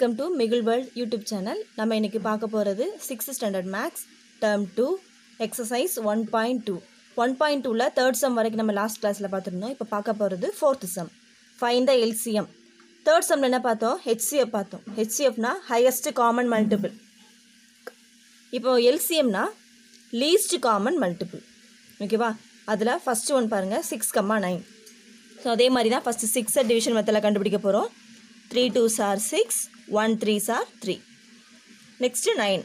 Welcome to Mikul world YouTube channel நம்ம இன்னைக்கு பார்க்க போகிறது sixth standard maths term two exercise one point two one point டூவில் third sum வரைக்கும் நம்ம லாஸ்ட் கிளாஸில் பார்த்துருந்தோம். இப்போ பார்க்க போகிறது fourth sum find the L C M third சம்மில் என்ன பார்த்தோம்? ஹெச்சிஎஃப் பார்த்தோம். ஹெச்சிஎஃப்னா ஹையஸ்ட் காமன் மல்டிபிள் இப்போ எல்சிஎம்னா லீஸ்ட் காமன் மல்டிபிள் ஓகேவா அதில் ஃபஸ்ட்டு ஒன் பாருங்கள் சிக்ஸ் கம்மா நைன் ஸோ அதே மாதிரி தான் ஃபஸ்ட்டு சிக்ஸை டிவிஷன் மெத்தில் கண்டுபிடிக்க போகிறோம் three two sir six one three sir three next nine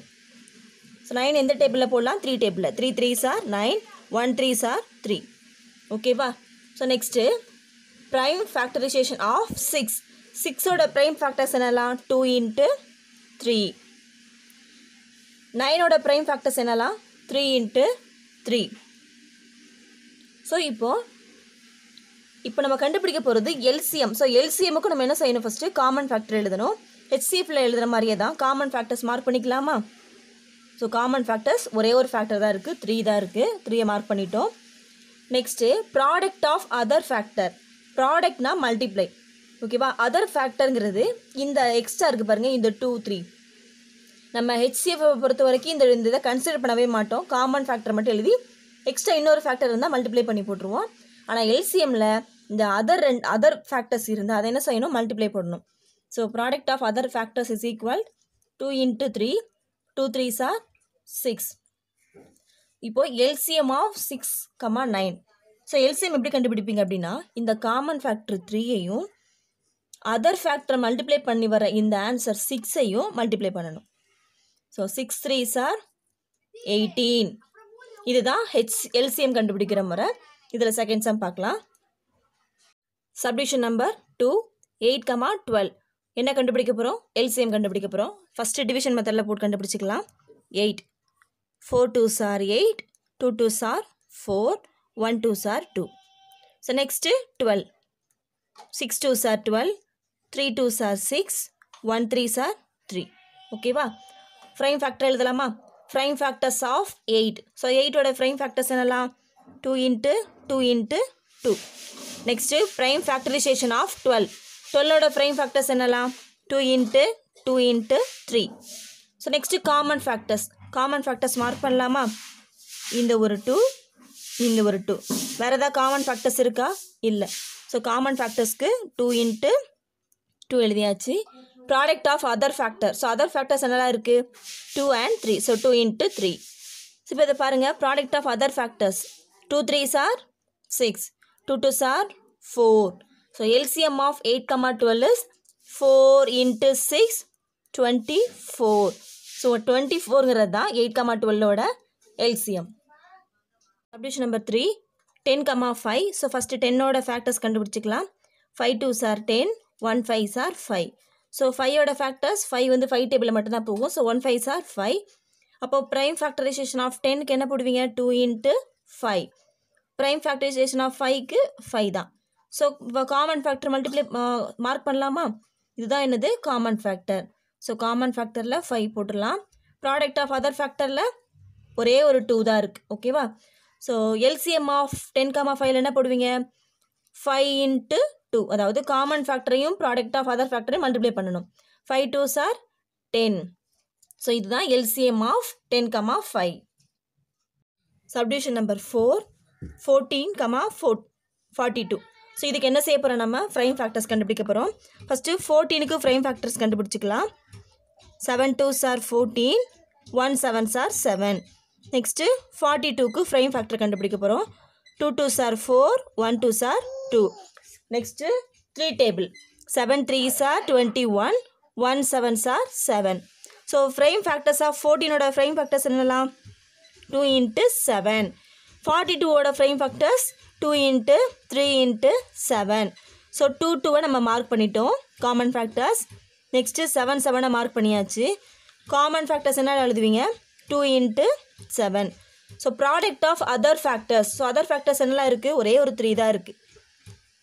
so nine எந்த டேபிளில் போடலாம்? த்ரீ டேபிளில் three three sir nine one three sir three ஓகேவா so next prime factorization of six சிக்ஸோட prime factors என்னலாம்? டூ இன்ட்டு த்ரீ நைனோட prime factors என்னலாம்? Three into three so இப்போது இப்போ நம்ம கண்டுபிடிக்க போகிறது எல்சிஎம் ஸோ எல்சிஎம்முக்கு நம்ம என்ன செய்யணும் ஃபஸ்ட்டு காமன் ஃபேக்டர் எழுதணும். ஹெச்சிஎஃப்ல எழுதுகிற மாதிரியே தான். காமன் ஃபேக்டர்ஸ் மார்க் பண்ணிக்கலாமா? ஸோ காமன் ஃபேக்டர்ஸ் ஒரே ஒரு ஃபேக்டர் தான் இருக்குது த்ரீ தான் இருக்குது த்ரீயை மார்க் பண்ணிட்டோம். Next product of other factor ப்ராடக்ட்னா multiply ஓகேவா அதர் ஃபேக்டருங்கிறது இந்த எக்ஸ்ட்ரா இருக்குது பாருங்கள் இந்த டூ த்ரீ நம்ம ஹெச்சிஎஃப் பொறுத்த வரைக்கும் இந்த இந்த இதை கன்சிடர் பண்ணவே மாட்டோம். காமன் ஃபேக்டர் மட்டும் எழுதி எக்ஸ்ட்ரா இன்னொரு ஃபேக்டர் இருந்தால் மல்டிப்ளை பண்ணி போட்டுருவோம். ஆனால் எல்சிஎம்மில் இந்த அதர் ரெண்ட் அதர் ஃபேக்டர்ஸ் இருந்தால் அதை என்ன செய்யணும்? மல்டிப்ளை போடணும். So product of other factors is equal to into three two three sir six இப்போது L C M of six comma nine so L C M எப்படி கண்டுபிடிப்பீங்க அப்படின்னா இந்த காமன் ஃபேக்டர் த்ரீயையும் அதர் ஃபேக்டரை மல்டிப்ளை பண்ணி வர இந்த ஆன்சர் சிக்ஸையும் மல்டிப்ளை பண்ணணும். ஸோ சிக்ஸ் த்ரீ சார் எயிட்டீன் இதுதான் ஹெச் எல்சிஎம் கண்டுபிடிக்கிற முறை. இதில் செகண்ட் சம் பார்க்கலாம். Subdivision number two eight comma twelve என்ன கண்டுபிடிக்க போகிறோம் எல்சிஎம் கண்டுபிடிக்க போகிறோம் ஃபஸ்ட்டு டிவிஷன் மெத்தடில் போட்டு கண்டுபிடிச்சிக்கலாம். Eight four two sir eight two two sir four one two sir two so next twelve six two sir twelve three two sir six one three sir three ஓகேவா prime factor எழுதலாமா? Prime factors of eight so எயிட்டோட prime factors என்னலாம் two into two into two next prime factorization of twelve டுவெல்லோட prime factors என்னலாம்? Two into two into three so next common factors common factors mark பண்ணலாமா? இந்த ஒரு two இந்த ஒரு two வேறு ஏதாவது common factors இருக்கா? இல்லை. ஸோ காமன் ஃபேக்டர்ஸ்க்கு டூ இன்ட்டு டூ எழுதியாச்சு. Product of other factor so other factors என்னெல்லாம் இருக்குது two and three so two into three so இப்போ இதை பாருங்கள் product of other factors two three are six two two are four so LCM of eight comma twelve is four into six twenty four so twenty ஃபோருங்கிறது தான் eight comma டுவெல்லோட LCM subdivision number three ten comma five so first டென்னோட factors கண்டுபிடிச்சிக்கலாம். Five two are ten one five are five so ஃபைவோட factors five வந்து five டேபிளில் மட்டும்தான் போகும். So one five are five அப்போது prime factorization of டென்க்கு என்ன போடுவீங்க? Two into five prime factorization of ஃபைவ்க்கு five தான். So common factor multiply mark பண்ணலாமா? இதுதான் என்னது? காமன் ஃபேக்டர் ஸோ காமன் ஃபேக்டரில் ஃபைவ் போட்டுடலாம். ப்ராடக்ட் ஆஃப் அதர் ஃபேக்டரில் ஒரே ஒரு டூ தான் இருக்குது ஓகேவா so LCM of ten comma ஃபைவ்ல என்ன போடுவீங்க? ஃபைவ் இன்ட்டு டூ அதாவது காமன் ஃபேக்டரையும் ப்ராடக்ட் ஆஃப் அதர் ஃபேக்டரையும் மல்டிப்ளை பண்ணணும். Five two are ten so இதுதான் LCM of ten comma five subdivision number four fourteen comma four forty two so இதுக்கு என்ன செய்ய போகிறோம் நம்ம? ஃப்ரைம் ஃபேக்டர்ஸ் கண்டுபிடிக்க போகிறோம் ஃபஸ்ட்டு ஃபோர்டீனுக்கு prime factors கண்டுபிடிச்சிக்கலாம். Seven two are fourteen one seven are seven next forty டூக்கு ஃப்ரைம் ஃபேக்டர் கண்டுபிடிக்க போகிறோம் two two are four one two are two next three table seven three are twenty one one seven are seven so prime factors of ஃபோர்டீனோட prime factors என்னலாம் two into seven forty டூவோட prime factors two into three into seven so two டூவை நம்ம mark பண்ணிட்டோம். Common factors next seven செவனை mark பண்ணியாச்சு. Common factors என்ன எழுதுவீங்க? Two into seven so product of other factors so other factors என்னெல்லாம் இருக்குது ஒரே ஒரு த்ரீ தான் இருக்குது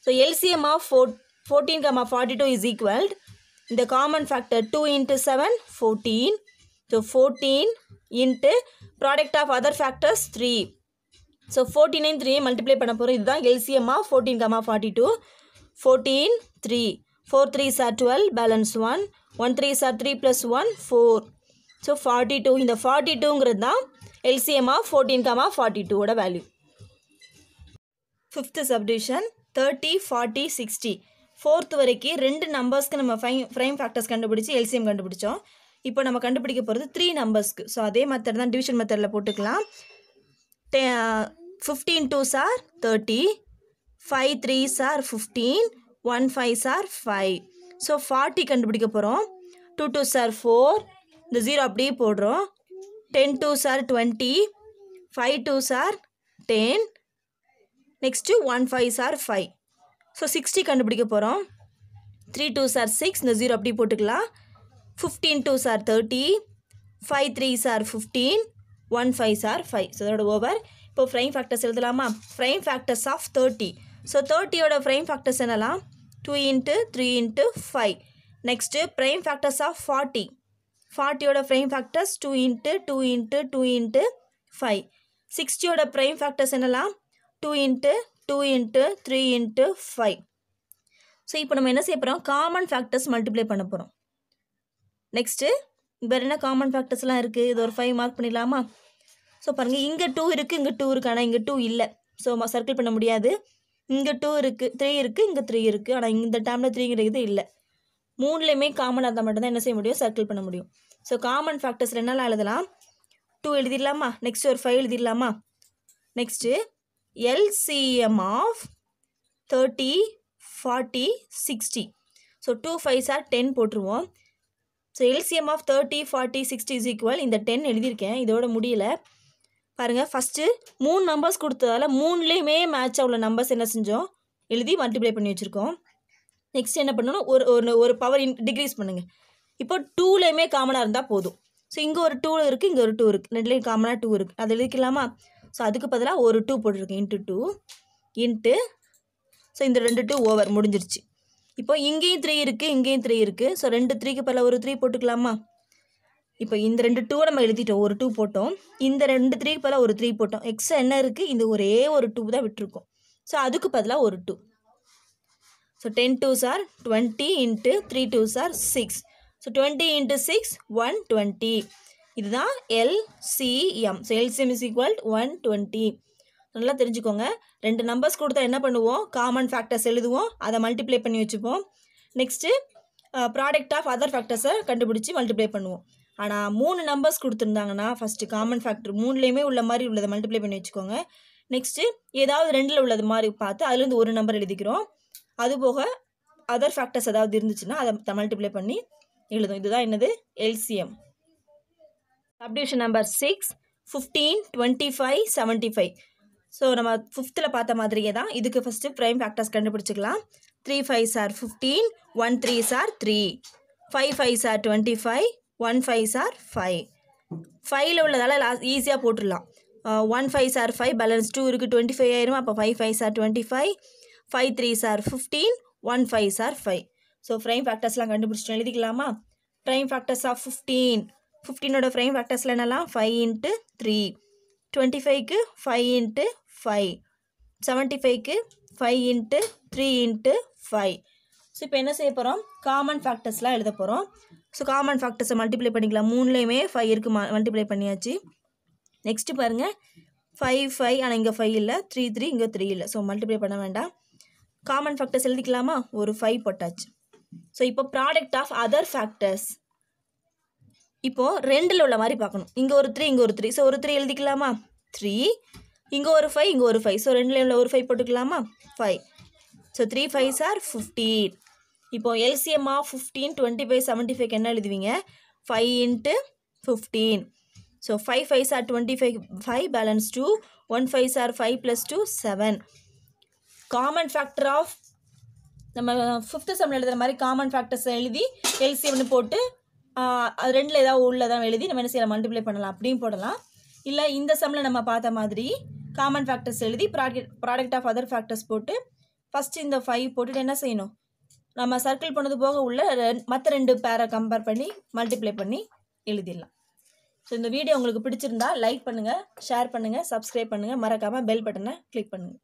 so LCM of four fourteen comma forty two is equal to இந்த common factor two into seven fourteen so fourteen into product of other factors three so forty nine three multiply பண்ண போகிறோம் இதுதான் எல்சிஎம்மா fourteen comma forty two fourteen three four three are twelve balance one one three are three plus one four so forty two இந்த forty டூங்கிறது தான் எல்சிஎம்மா fourteen comma forty டூவோட value fifth subdivision thirty forty sixty fourth வரைக்கும் ரெண்டு நம்பர்ஸ்க்கு நம்ம find prime factors கண்டுபிடிச்சி எல்சிஎம் கண்டுபிடிச்சோம். இப்போ நம்ம கண்டுபிடிக்க போகிறது த்ரீ நம்பர்ஸ்க்கு ஸோ அதே மெத்தட் தான் டிவிஷன் மெத்தடில் போட்டுக்கலாம். டே fifteen two are thirty five threes are fifteen one five are five so forty கண்டுபிடிக்க போகிறோம் டூ டூ சார் ஃபோர் இந்த ஜீரோ அப்படியே போடுறோம். Ten two are twenty five two are ten next one five are five so sixty கண்டுபிடிக்க போகிறோம் three two sir six இந்த zero அப்படி போட்டுக்கலாம். Fifteen two are thirty five three are fifteen one five are five so அதோட over இப்போ prime factors எழுதலாமா? Prime factors of thirty so தேர்ட்டியோட prime factors என்னலாம்? Two into three into five next prime factors of forty ஃபார்ட்டியோட prime factors two into two into two into five சிக்ஸ்டியோட prime factors என்னலாம்? Two into two into three into five so இப்போ நம்ம என்ன செய்ய போகிறோம் common factors multiply பண்ண போகிறோம் next வேறு என்ன காமன் ஃபேக்டர்ஸ்லாம் இருக்குது இது ஒரு ஃபைவ் மார்க் பண்ணிடலாமா? ஸோ பாருங்கள் இங்கே டூ இருக்குது இங்கே டூ இருக்குது ஆனால் இங்கே டூ இல்லை. ஸோ சர்க்கிள் பண்ண முடியாது. இங்கே டூ இருக்குது த்ரீ இருக்குது இங்கே த்ரீ இருக்குது ஆனால் இந்த டைமில் த்ரீங்கிறது இல்லை. மூணுலேயுமே காமனாக இருந்தால் மட்டும்தான் என்ன செய்ய முடியும்? சர்க்கிள் பண்ண முடியும். ஸோ காமன் ஃபேக்டர்ஸில் என்னெல்லாம் எழுதலாம்? டூ எழுதிடலாமா? நெக்ஸ்ட் ஒரு five எழுதிடலாமா? Next LCM of thirty forty sixty so two fives are ten போட்டுருவோம். So LCM of thirty forty sixty is equal இந்த டென் எழுதியிருக்கேன். இதோட முடியல. பாருங்கள் ஃபஸ்ட்டு மூணு நம்பர்ஸ் கொடுத்ததால மூணுலேயுமே மேட்சாக உள்ள நம்பர்ஸ் என்ன செஞ்சோம்? எழுதி மல்டிப்ளை பண்ணி வச்சுருக்கோம். நெக்ஸ்ட் என்ன பண்ணணும் ஒரு ஒரு ஒரு பவர் இன் டிக்ரீஸ் பண்ணுங்கள் இப்போ டூலேயுமே காமனாக இருந்தால் போதும். ஸோ இங்கே ஒரு டூ இருக்குது இங்கே ஒரு டூ இருக்குது ரெண்டுலேயும் காமனாக டூ இருக்குது அது எழுதிக்கலாமா? ஸோ அதுக்கு பதிலாக ஒரு டூ போட்டிருக்கேன் இன்ட்டு டூ இன்ட்டு ஸோ இந்த ரெண்டு டூ ஓவர் முடிஞ்சிருச்சு. இப்போ இங்கேயும் த்ரீ இருக்குது இங்கேயும் த்ரீ இருக்குது ஸோ ரெண்டு த்ரீக்கு பதிலாக ஒரு த்ரீ போட்டுக்கலாமா? இப்போ இந்த ரெண்டு டூ நம்ம எழுதிட்டோம். ஒரு டூ போட்டோம். இந்த ரெண்டு த்ரீக்கு பதிலாக ஒரு த்ரீ போட்டோம். எக்ஸ்ட்ரா என்ன இருக்குது இந்த ஒரே ஒரு டூ தான் விட்டுருக்கோம். ஸோ அதுக்கு பதிலாக ஒரு two so ten two are twenty into three two are six so twenty into six one twenty இதுதான் LCM so LCM is equal one twenty நல்லா தெரிஞ்சுக்கோங்க. ரெண்டு நம்பர்ஸ் கொடுத்தா என்ன பண்ணுவோம்? காமன் ஃபேக்டர்ஸ் எழுதுவோம். அதை மல்டிப்ளை பண்ணி வச்சுப்போம். நெக்ஸ்ட்டு ப்ராடக்ட் ஆஃப் அதர் ஃபேக்டர்ஸை கண்டுபிடிச்சி மல்டிப்ளை பண்ணுவோம். ஆனால் மூணு நம்பர்ஸ் கொடுத்துருந்தாங்கன்னா ஃபஸ்ட்டு காமன் ஃபேக்டர் மூணுலேயுமே உள்ள மாதிரி உள்ளதை மல்டிப்ளை பண்ணி வச்சுக்கோங்க. நெக்ஸ்ட்டு ஏதாவது ரெண்டில் உள்ளது மாதிரி பார்த்து அதுலேருந்து ஒரு நம்பர் எழுதிக்கிறோம். அதுபோக அதர் ஃபேக்டர்ஸ் ஏதாவது இருந்துச்சுன்னா அதை மல்டிப்ளை பண்ணி எழுதும். இதுதான் என்னது? LCM subdivision number six fifteen twenty five seventy five so நம்ம ஃபிஃப்த்தில் பார்த்த மாதிரியே தான் இதுக்கு first prime factors கண்டுபிடிச்சிக்கலாம். Three five are fifteen one three are three five five are twenty five one five are five ஃபைவ்ல உள்ளதால் லாஸ்ட் ஈஸியாக போட்டுடலாம். One five are five balance two இருக்குது டுவெண்ட்டி ஃபைவ் ஆயிரும். அப்போ five five are twenty five five three are fifteen one five are five so prime ஃபேக்டர்ஸ்லாம் கண்டுபிடிச்சிட்டு எழுதிக்கலாமா? Prime factors of fifteen ஃபிஃப்டீனோட ஃப்ரைம் ஃபேக்டர்ஸில் என்னெல்லாம் ஃபைவ் இன்ட்டு த்ரீ டுவெண்ட்டி ஃபைவ்க்கு five into five seventy ஃபைவ்க்கு five into three into five so இப்போ என்ன செய்ய போகிறோம் காமன் ஃபேக்டர்ஸ்லாம் எழுத போகிறோம் ஸோ காமன் ஃபேக்டர்ஸை மல்டிப்ளை பண்ணிக்கலாம். மூணுலேயுமே ஃபைவ் இருக்குது மல்டிப்ளை பண்ணியாச்சு. நெக்ஸ்ட்டு பாருங்கள் ஃபைவ் ஃபைவ் ஆனால் இங்கே ஃபைவ் இல்லை. த்ரீ த்ரீ இங்கே த்ரீ இல்லை. ஸோ மல்டிப்ளை பண்ண வேண்டாம். காமன் ஃபேக்டர்ஸ் எழுதிக்கலாமா? ஒரு ஃபைவ் போட்டாச்சு. ஸோ இப்போ ப்ராடக்ட் ஆஃப் அதர் ஃபேக்டர்ஸ் இப்போது ரெண்டில் உள்ள மாதிரி பார்க்கணும். இங்கே ஒரு த்ரீ இங்கே ஒரு த்ரீ ஸோ ஒரு த்ரீ எழுதிக்கலாமா? த்ரீ இங்கே ஒரு ஃபைவ் இங்கே ஒரு ஃபைவ் ஸோ ரெண்டில் உள்ள ஒரு ஃபைவ் போட்டுக்கலாமா? Five so three five are fifteen இப்போ LCM of fifteen twenty five seventy five என்ன எழுதுவீங்க? Five into fifteen so five five are twenty five five balance two one five are five plus two seven common factor of நம்ம fifth செம்மில் எழுதுகிற மாதிரி common factors எழுதி எல்சிஎம்னு போட்டு அது ரெண்டில் ஏதாவது உள்ளதான் எழுதி நம்ம என்ன செய்யலாம்? மல்டிப்ளை பண்ணலாம். அப்படியும் போடலாம். இல்லை இந்த செம்மில் நம்ம பார்த்த மாதிரி காமன் ஃபேக்டர்ஸ் எழுதி product product of other factors போட்டு ஃபஸ்ட்டு இந்த ஃபைவ் போட்டுட்டு என்ன செய்யணும்? நம்ம சர்க்கிள் பண்ணது போக உள்ள மற்ற ரெண்டு பேரை கம்பேர் பண்ணி மல்டிப்ளை பண்ணி எழுதிடலாம். ஸோ இந்த வீடியோ உங்களுக்கு பிடிச்சிருந்தா லைக் பண்ணுங்கள் ஷேர் பண்ணுங்கள் சப்ஸ்கிரைப் பண்ணுங்கள் மறக்காமல் பெல் பட்டனை கிளிக் பண்ணுங்கள்